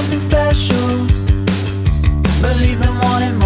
something special. Believe in wanting